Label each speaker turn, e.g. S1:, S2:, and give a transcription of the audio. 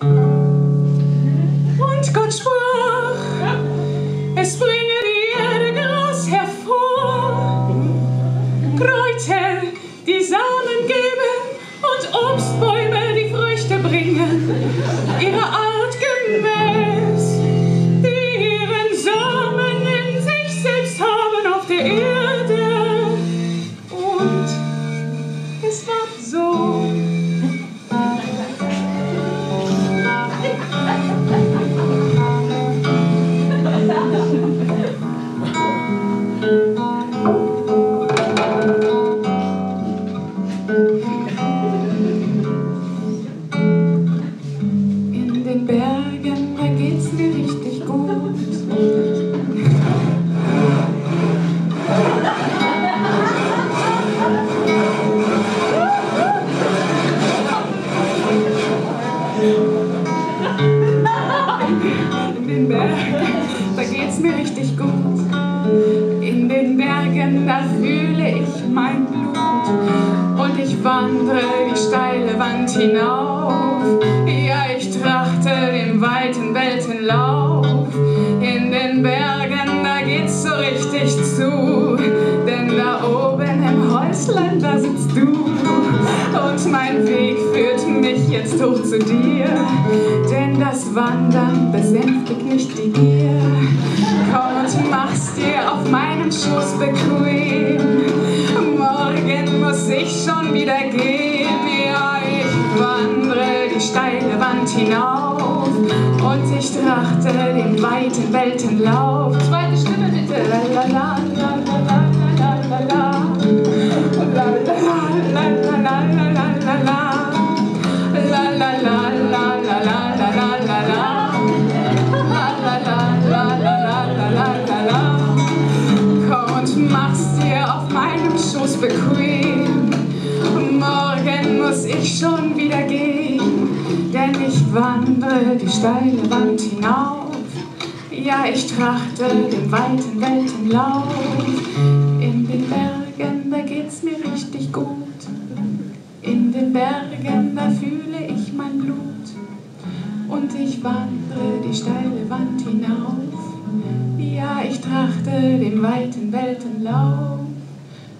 S1: Und Gott sprach, es bringe In den Bergen, da geht's mir richtig gut. In den Bergen, da fühle ich mein Blut. Und ich wandre die steile Wand hinauf. Ja, ich trachte dem weiten Weltenlauf. In den Bergen, da geht's so richtig zu. Denn da oben im Häuslein, da sitzt du. Und mein Weg führt jetzt hoch zu dir. Denn das Wandern besänftigt nicht die Gier. Komm und mach's dir auf meinem Schoß bequem. Morgen muss ich schon wieder gehen. Ja, ich wandre die steile Wand hinauf. Und ich trachte den weiten Weltenlauf. Zweite Stimme bitte. La Schoß bequem. Morgen muss ich schon wieder gehen, denn ich wandre die steile Wand hinauf. Ja, ich trachte den weiten Weltenlauf. In den Bergen, da geht's mir richtig gut. In den Bergen, da fühle ich mein Blut. Und ich wandre die steile Wand hinauf. Ja, ich trachte den weiten Weltenlauf.